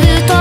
ずっと